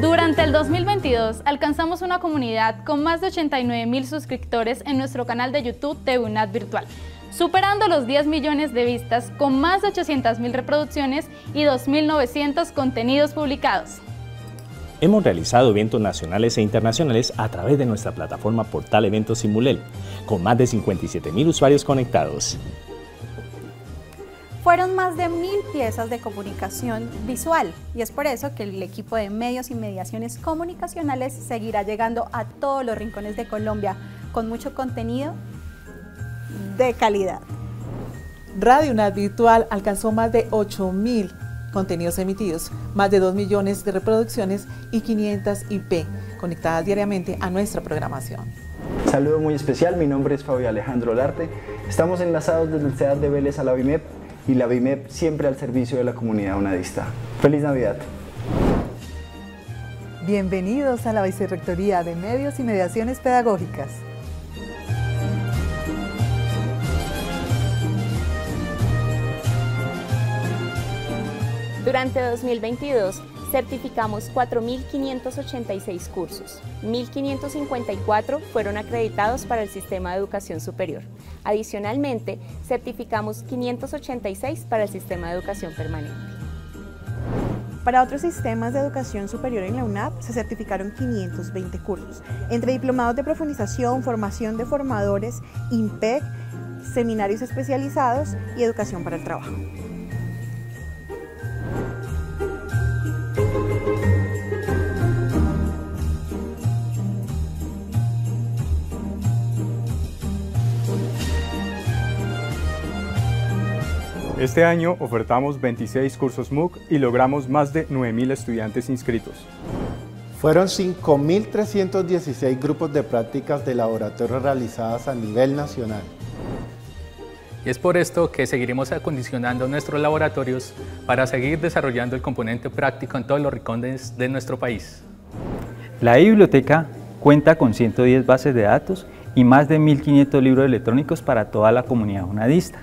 Durante el 2022 alcanzamos una comunidad con más de 89 mil suscriptores en nuestro canal de YouTube TVUNAT Virtual, superando los 10 millones de vistas con más de 800 mil reproducciones y 2.900 contenidos publicados. Hemos realizado eventos nacionales e internacionales a través de nuestra plataforma Portal Eventos Simulel, con más de 57 mil usuarios conectados. Fueron más de mil piezas de comunicación visual y es por eso que el equipo de medios y mediaciones comunicacionales seguirá llegando a todos los rincones de Colombia con mucho contenido de calidad. Radio UNAD Virtual alcanzó más de 8.000 contenidos emitidos, más de 2 millones de reproducciones y 500 IP conectadas diariamente a nuestra programación. Saludo muy especial, mi nombre es Fabio Alejandro Larte. Estamos enlazados desde el CEDAT de Vélez a la BIMEP y la BIMEP siempre al servicio de la comunidad unadista. ¡Feliz Navidad! Bienvenidos a la Vicerrectoría de Medios y Mediaciones Pedagógicas. Durante 2022 certificamos 4.586 cursos, 1.554 fueron acreditados para el sistema de educación superior. Adicionalmente, certificamos 586 para el sistema de educación permanente. Para otros sistemas de educación superior en la UNAP se certificaron 520 cursos, entre diplomados de profundización, formación de formadores, IMPEC, seminarios especializados y educación para el trabajo. Este año ofertamos 26 cursos MOOC y logramos más de 9.000 estudiantes inscritos. Fueron 5.316 grupos de prácticas de laboratorio realizadas a nivel nacional. Y es por esto que seguiremos acondicionando nuestros laboratorios para seguir desarrollando el componente práctico en todos los rincones de nuestro país. La biblioteca cuenta con 110 bases de datos y más de 1.500 libros electrónicos para toda la comunidad unadista.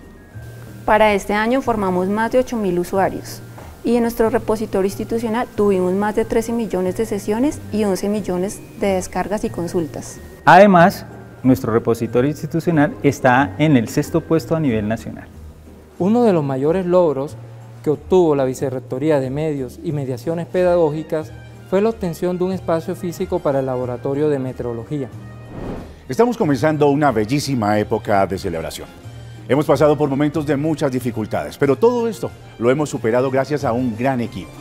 Para este año formamos más de 8.000 usuarios y en nuestro repositorio institucional tuvimos más de 13 millones de sesiones y 11 millones de descargas y consultas. Además, nuestro repositorio institucional está en el sexto puesto a nivel nacional. Uno de los mayores logros que obtuvo la Vicerrectoría de Medios y Mediaciones Pedagógicas fue la obtención de un espacio físico para el laboratorio de meteorología. Estamos comenzando una bellísima época de celebración. Hemos pasado por momentos de muchas dificultades, pero todo esto lo hemos superado gracias a un gran equipo.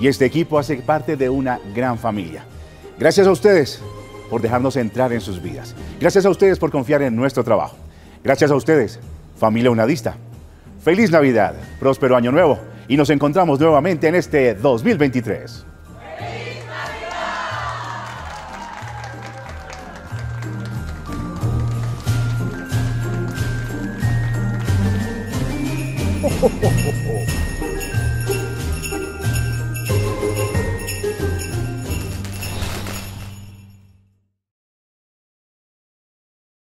Y este equipo hace parte de una gran familia. Gracias a ustedes por dejarnos entrar en sus vidas. Gracias a ustedes por confiar en nuestro trabajo. Gracias a ustedes, familia unadista. Feliz Navidad, próspero año nuevo y nos encontramos nuevamente en este 2023. ほほほほ